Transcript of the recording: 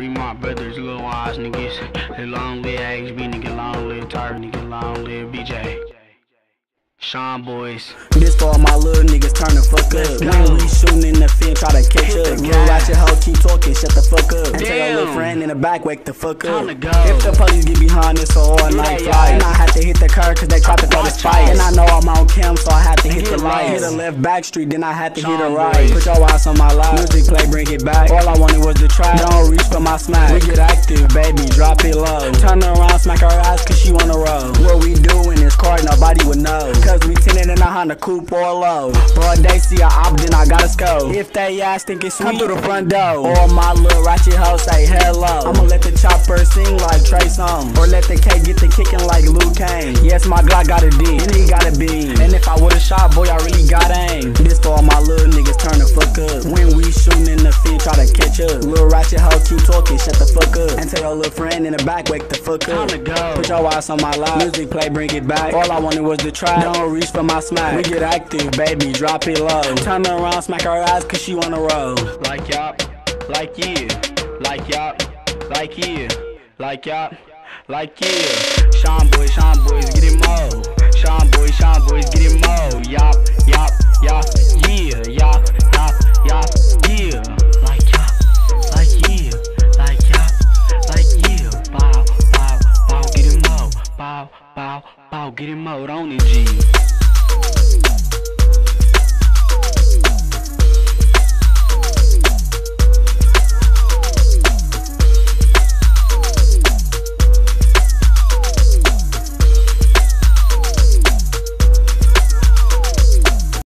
Free my brothers, little eyes niggas. They long live HB, nigga, long live Target, nigga, long live BJ. ShawnBoys. This for all my little niggas turn the fuck up. When we shootin' in the field, try to catch Hit up. Little gas. ratchet hoe keep talking, shut the fuck up. And tell your little friend in the back, wake the fuck up. Time to go. If the police get behind us, so all night yeah. And I had to hit the curb cause they tried to throw the Watch spike. And I know I'm on cam, so I had to hit Get the light. Hit the left back street, then I had to hit the right. boys. Put your eyes on my life. Music play, bring it back. All I wanted was the track. Don't reach for my smack. We get active, baby, drop it low. Turn around, smack her ass cause she wanna roll. What we do in this car, nobody would know. Cause we tinted in a Honda Coupe or low. Broad they see a op, then I gotta scope. If they ass think it's sweet, come through the front door. Or my little ratchet hoe say hello. I'ma let the chopper sing like Trey Songz. Or let the K get the kicking like Liu Kang. Yes, my Glock got a D, and he got a beam. And if I would've shot, boy, I really got aim. This for all my little niggas turn the fuck up. When we shootin' in the field, try to catch up. Little ratchet hoe keep talking, shut the fuck up. And tell your little friend in the back, wake the fuck up. Time to go. Put your eyes on my life. Music play, bring it back. All I wanted was the track. Don't reach for my smack. We get active, baby, drop it low. Turn around, smack her ass cause she wanna roll. Like y'all, like you, like y'all, like you, like y'all, like you. ShawnBoys, Sean boys, get it mo. ShawnBoys, Sean boys, get pau, pau, pau, get him out on the G.